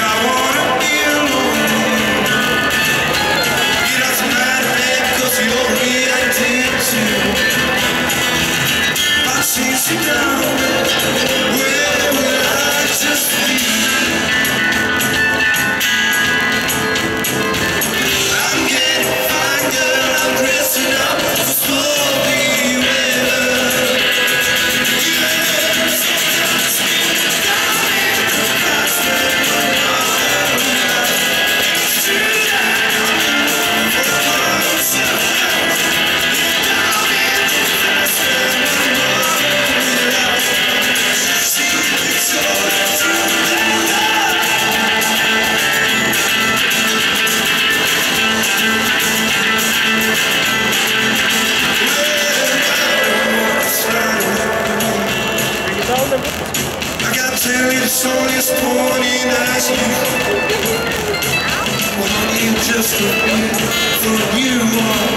i want it sun is pointing at you. Why don't you just look for you are?